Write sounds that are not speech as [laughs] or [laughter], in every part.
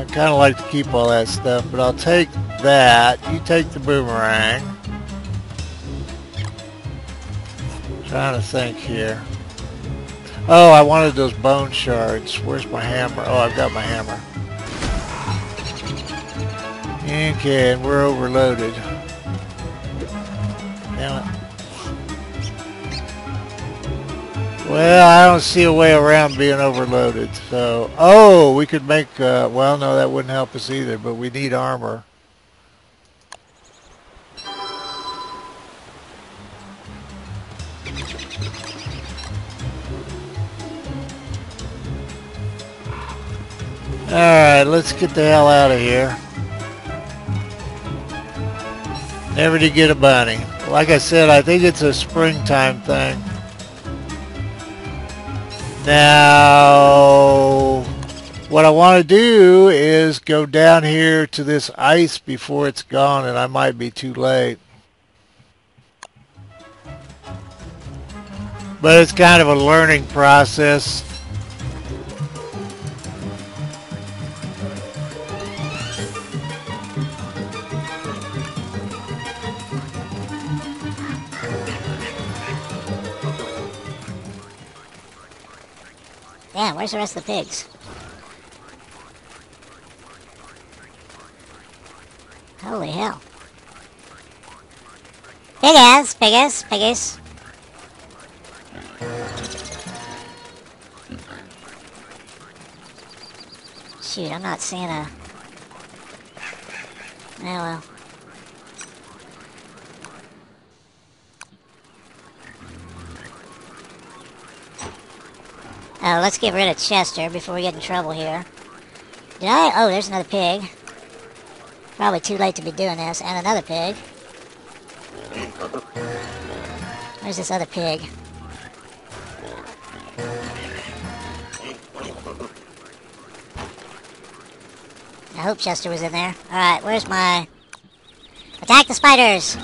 I kind of like to keep all that stuff, but I'll take that. You take the boomerang. Trying to think here. Oh, I wanted those bone shards. Where's my hammer? Oh, I've got my hammer. Okay, we're overloaded. Damn it. Well, I don't see a way around being overloaded. So, oh, we could make, uh, well, no, that wouldn't help us either, but we need armor. Alright, let's get the hell out of here. Never to get a bunny. Like I said, I think it's a springtime thing. Now, what I want to do is go down here to this ice before it's gone, and I might be too late. But it's kind of a learning process. Yeah, where's the rest of the pigs? Holy hell. Piggies, piggies, piggies. Shoot, I'm not seeing a... Oh well. Oh, let's get rid of Chester before we get in trouble here. Did I? Oh, there's another pig. Probably too late to be doing this. And another pig. Where's this other pig? I hope Chester was in there. Alright, where's my... Attack the spiders!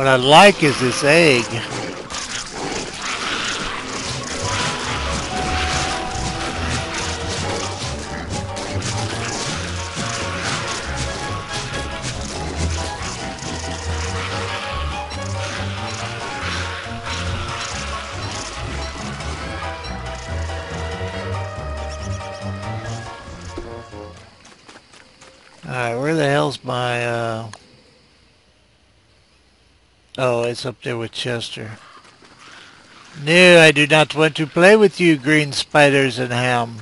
What I like is this egg. Up there with Chester. No, I do not want to play with you, green spiders and ham.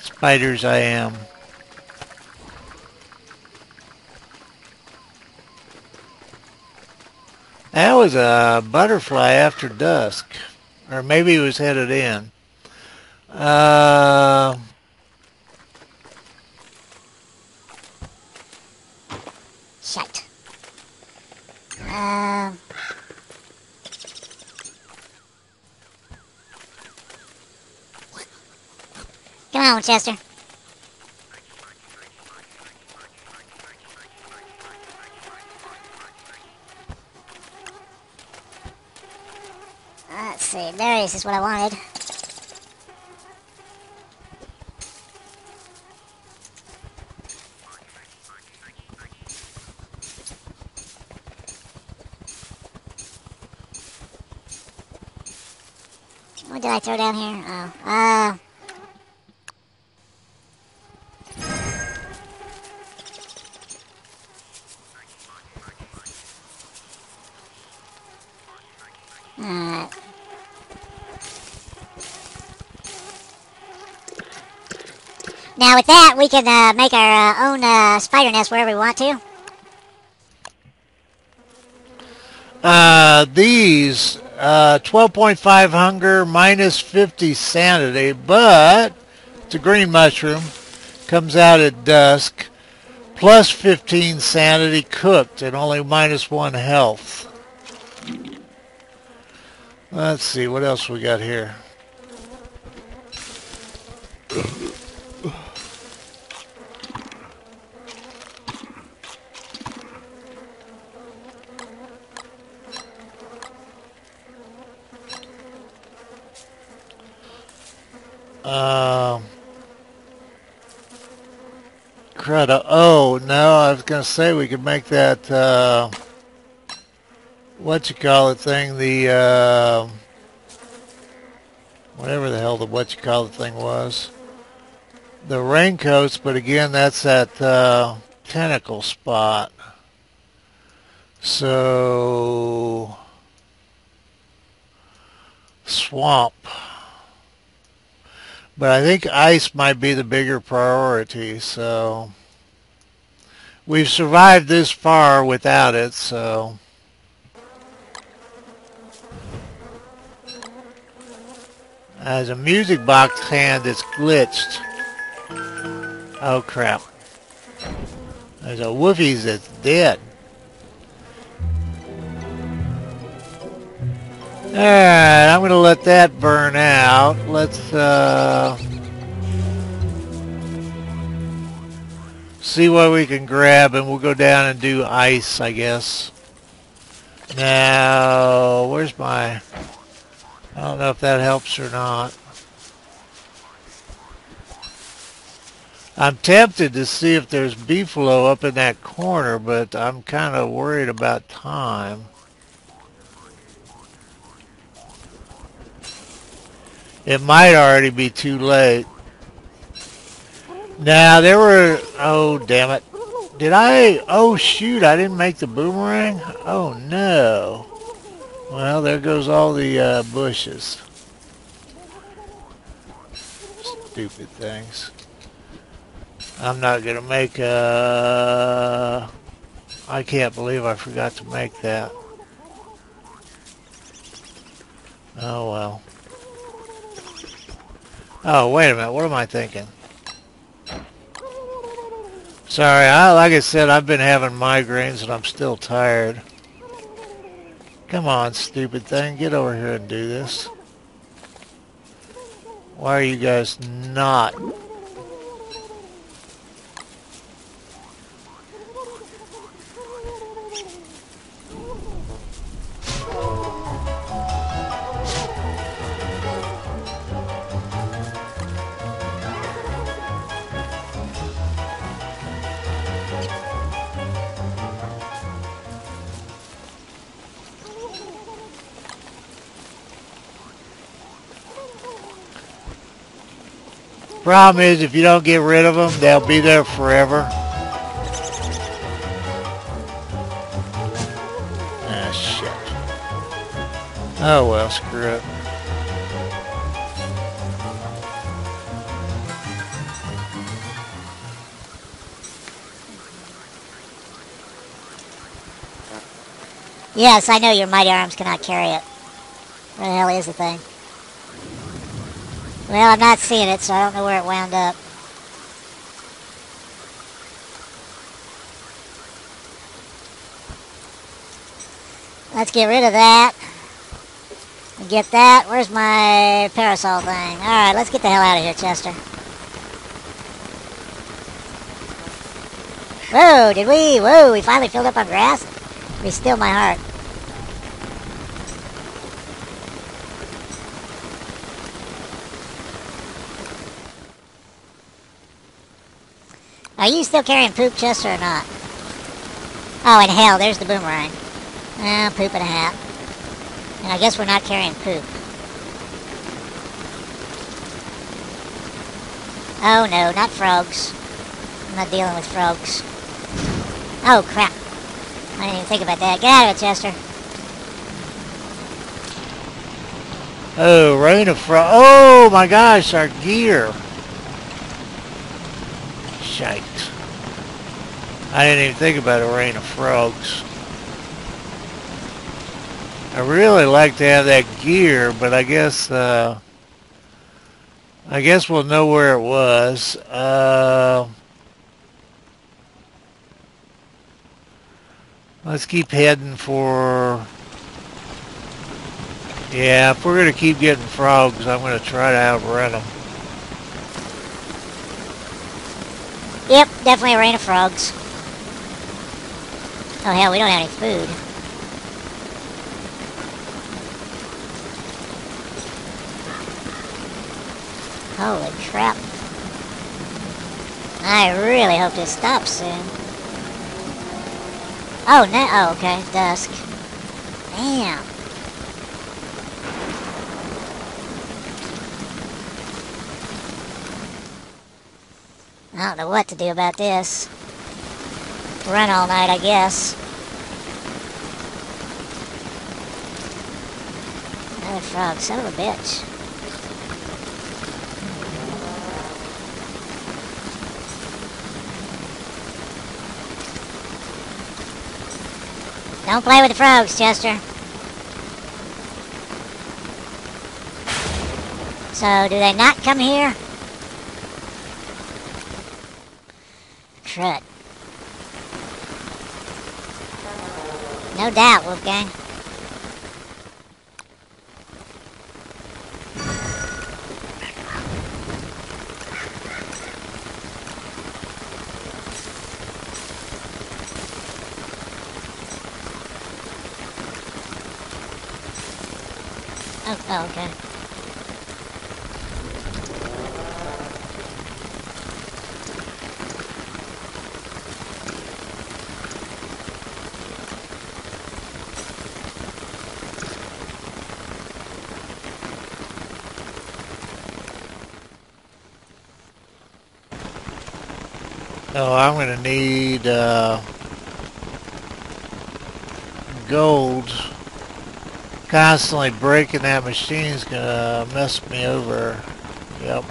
Spiders I am. That was a butterfly after dusk. Or maybe it was headed in. Uh... Um... Come on, Chester. Let's see, berries is what I wanted. What did I throw down here? Oh, uh... Now with that, we can uh, make our uh, own uh, spider nest wherever we want to. Uh, these, uh, 12.5 hunger, minus 50 sanity, but it's a green mushroom. Comes out at dusk. Plus 15 sanity cooked and only minus 1 health. Let's see, what else we got here? Crud. Oh, no, I was going to say we could make that, uh, what you call it thing, the, uh, whatever the hell the what you call it thing was. The raincoats, but again, that's that, uh, tentacle spot. So, swamp. But I think ice might be the bigger priority, so we've survived this far without it, so as a music box hand that's glitched. Oh crap. There's a Woofies that's dead. Alright, I'm going to let that burn out. Let's uh, see what we can grab and we'll go down and do ice, I guess. Now, where's my... I don't know if that helps or not. I'm tempted to see if there's beefalo up in that corner, but I'm kind of worried about time. It might already be too late. Now, there were... Oh, damn it. Did I... Oh, shoot, I didn't make the boomerang? Oh, no. Well, there goes all the uh, bushes. Stupid things. I'm not going to make I can't believe I forgot to make that. Oh, well. Oh, wait a minute. What am I thinking? Sorry, I, like I said, I've been having migraines and I'm still tired. Come on, stupid thing. Get over here and do this. Why are you guys not Problem is, if you don't get rid of them, they'll be there forever. Ah, shit. Oh, well, screw it. Yes, I know your mighty arms cannot carry it. Where the hell is the thing? Well, I'm not seeing it, so I don't know where it wound up. Let's get rid of that. Get that. Where's my parasol thing? Alright, let's get the hell out of here, Chester. Whoa, did we? Whoa, we finally filled up on grass? We still my heart. Are you still carrying poop, Chester, or not? Oh, and hell, there's the boomerang. Ah, poop and a hat. And I guess we're not carrying poop. Oh no, not frogs. I'm not dealing with frogs. Oh crap. I didn't even think about that. Get out of it, Chester. Oh, rain of frogs. Oh my gosh, our gear. Shite. I didn't even think about a rain of frogs. I really like to have that gear, but I guess uh, I guess we'll know where it was. Uh, let's keep heading for. Yeah, if we're gonna keep getting frogs, I'm gonna try to outrun them. Yep, definitely a rain of frogs. Oh hell, we don't have any food. Holy crap. I really hope this stops soon. Oh, no. Oh, okay. Dusk. Damn. I don't know what to do about this. Run all night, I guess. Another frog, son of a bitch. Don't play with the frogs, Chester. So, do they not come here? Crud. No doubt, Wolfgang. Oh, oh, okay. Oh, I'm going to need uh, gold. Constantly breaking that machine is going to mess me over. Yep.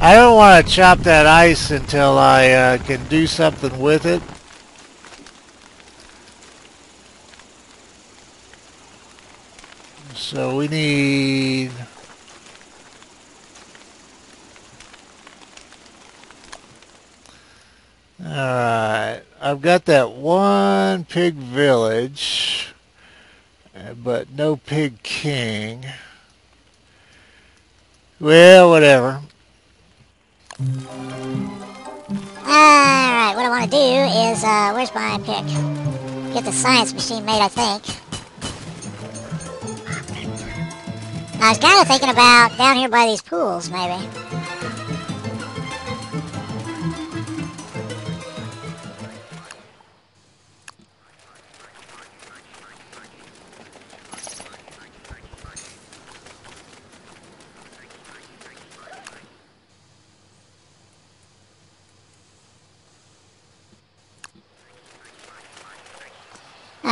I don't want to chop that ice until I uh, can do something with it. So we need... Alright, I've got that one pig village, uh, but no pig king. Well, whatever. Alright, what I want to do is, uh, where's my pick? Get the science machine made, I think. I was kind of thinking about down here by these pools, maybe.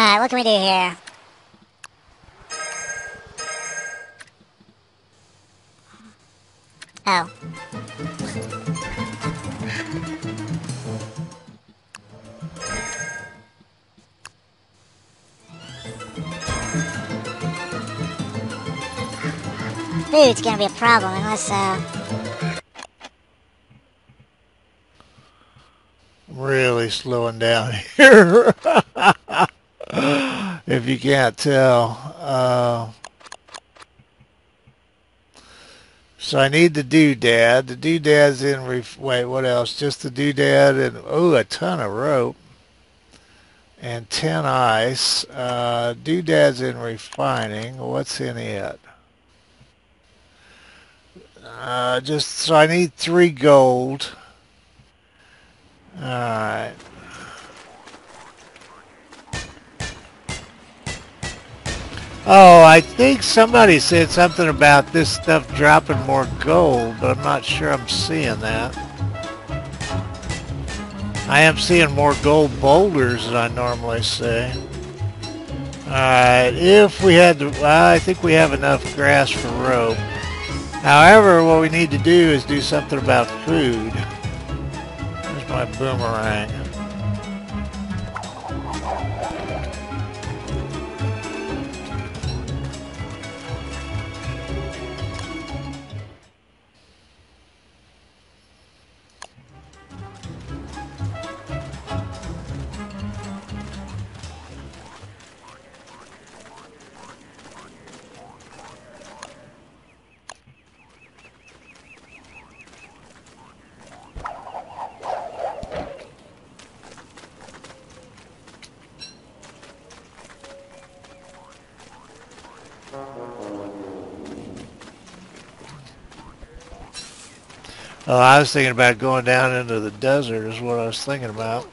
Alright, what can we do here? Oh. Food's gonna be a problem unless, uh... really slowing down [laughs] here. If you can't tell. Uh, so I need the doodad. The doodad's in. Ref- wait, what else? Just the doodad and oh, a ton of rope and ten ice. Uh, doodad's in refining. What's in it? Uh, just so I need three gold. All Oh, I think somebody said something about this stuff dropping more gold, but I'm not sure I'm seeing that. I am seeing more gold boulders than I normally see. Alright, if we had to, I think we have enough grass for rope. However, what we need to do is do something about food. There's my boomerang. Oh, I was thinking about going down into the desert is what I was thinking about.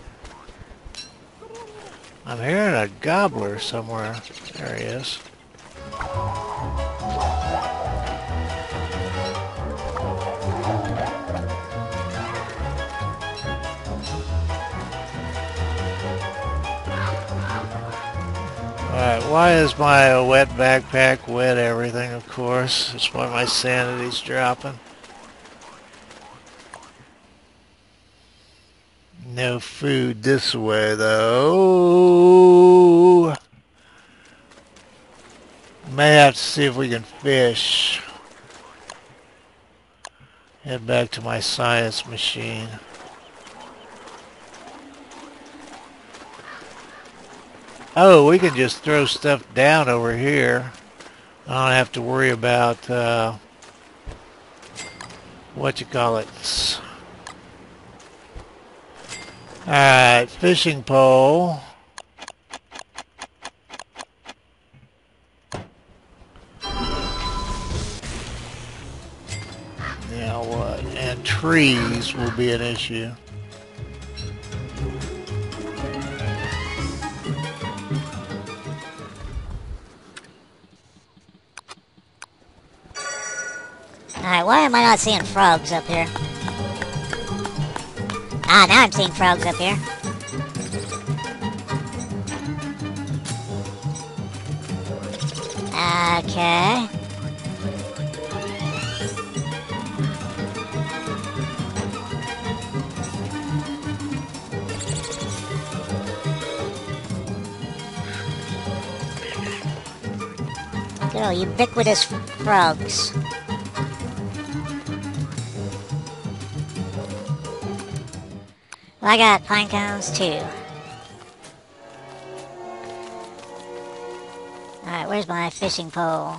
I'm hearing a gobbler somewhere. There he is. Alright, why is my wet backpack wet everything, of course? That's why my sanity's dropping. No food this way, though. May have to see if we can fish. Head back to my science machine. Oh, we can just throw stuff down over here. I don't have to worry about uh, what you call it. Alright, fishing pole. Now what? And trees will be an issue. Alright, why am I not seeing frogs up here? Ah, now I'm seeing frogs up here. Okay. Good old ubiquitous frogs. I got pine cones too. Alright, where's my fishing pole?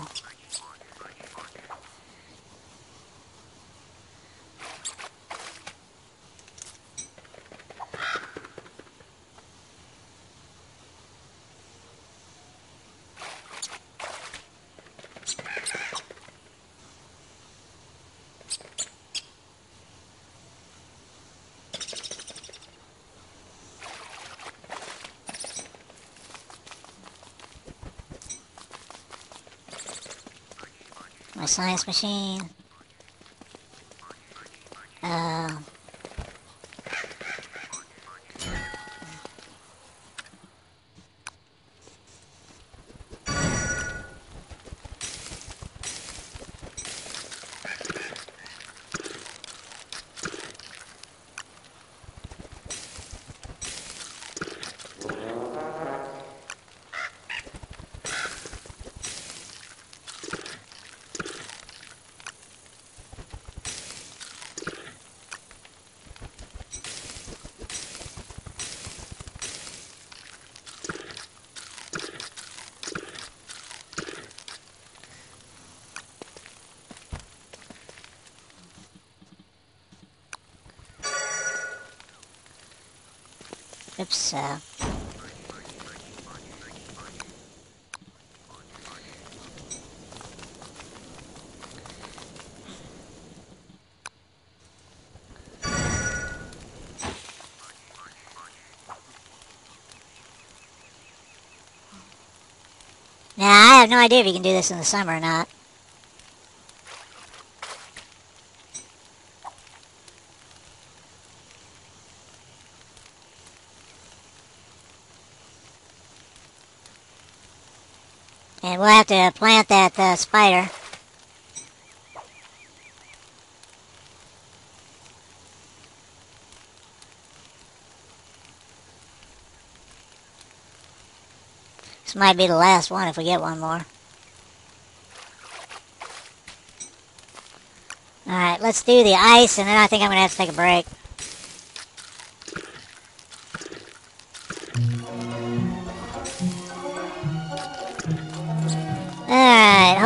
Science machine. Uh, oops. Uh, now, I have no idea if you can do this in the summer or not. We'll have to plant that uh, spider. This might be the last one if we get one more. Alright, let's do the ice and then I think I'm going to have to take a break.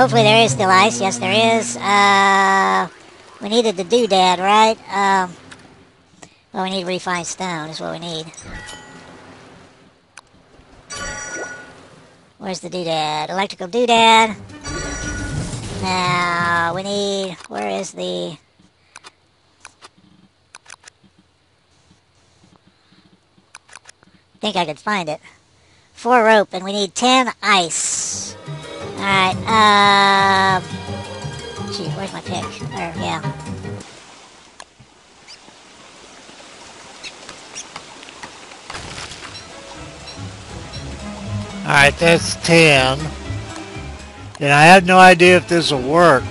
hopefully there is still ice. Yes, there is. Uh, we needed the doodad, right? Um, well, we need refined stone is what we need. Where's the doodad? Electrical doodad. Now, we need... Where is the... I think I could find it. Four rope, and we need ten ice. All right. Uh, gee, where's my pick? Or yeah. All right, that's 10. And I have no idea if this will work.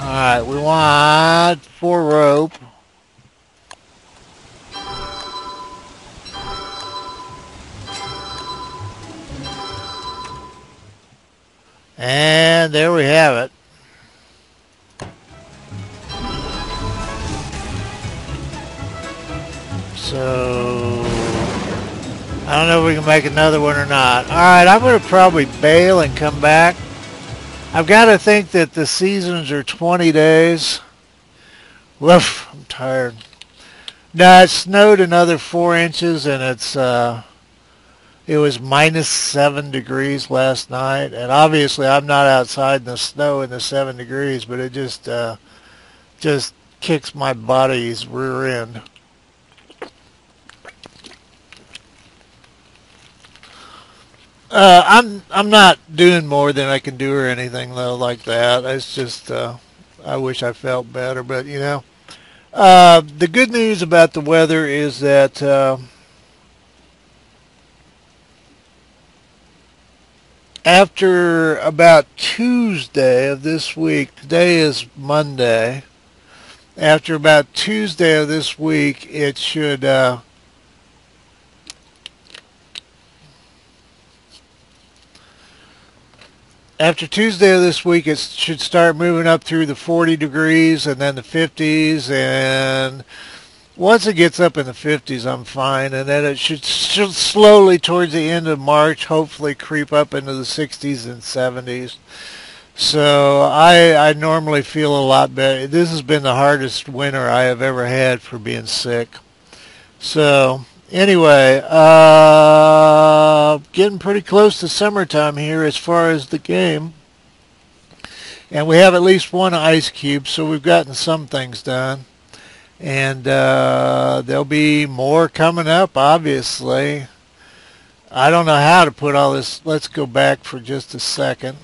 All right, we want four rope. There we have it. So I don't know if we can make another one or not. All right, I'm going to probably bail and come back. I've got to think that the seasons are 20 days. Woof, I'm tired. No, it snowed another four inches, and it's uh, it was minus seven degrees last night. And obviously, I'm not outside in the snow in the seven degrees, but it just uh, just kicks my body's rear end. Uh, I'm I'm not doing more than I can do or anything though like that. It's just uh, I wish I felt better, but you know, uh, the good news about the weather is that after about Tuesday of this week, today is Monday. After about Tuesday of this week, it should uh, after Tuesday of this week, it should start moving up through the 40 degrees and then the 50s. And once it gets up in the 50s, I'm fine. And then it should, should slowly, towards the end of March, hopefully creep up into the 60s and 70s. So I, I normally feel a lot better. This has been the hardest winter I have ever had for being sick. So anyway, uh, getting pretty close to summertime here as far as the game. And we have at least one ice cube, so we've gotten some things done. And uh, there'll be more coming up, obviously. I don't know how to put all this. Let's go back for just a second.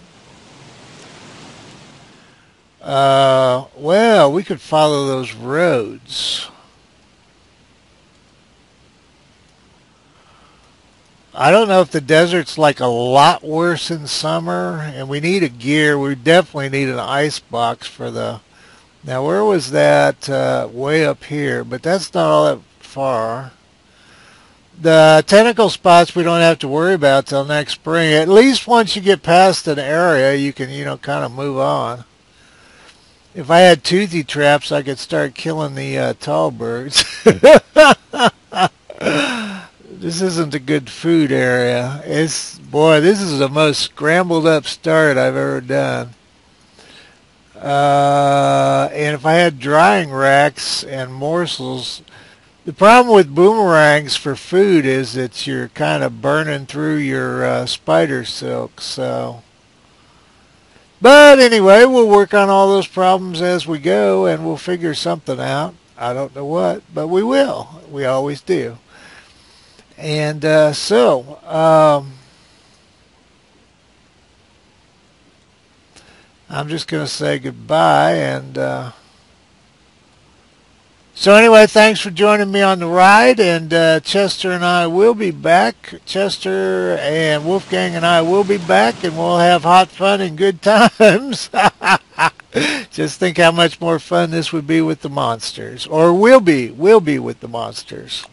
Uh, well, we could follow those roads. I don't know if the desert's like a lot worse in summer, and we need a gear. We definitely need an ice box for the. Now, where was that? Uh, way up here, but that's not all that far. The tentacle spots we don't have to worry about till next spring. At least once you get past an area, you can, you know, kind of move on. If I had toothy traps, I could start killing the uh, tall birds. [laughs] this isn't a good food area. It's boy, this is the most scrambled up start I've ever done. Uh, and if I had drying racks and morsels, the problem with boomerangs for food is that you're kind of burning through your uh, spider silk. So, but anyway, we'll work on all those problems as we go, and we'll figure something out. I don't know what, but we will. We always do. And uh, so, um, I'm just going to say goodbye. And uh, so, anyway, thanks for joining me on the ride. And uh, Chester and I will be back. Chester and Wolfgang and I will be back, and we'll have hot fun and good [laughs] times. [laughs] just think how much more fun this would be with the monsters, or will be, will be with the monsters.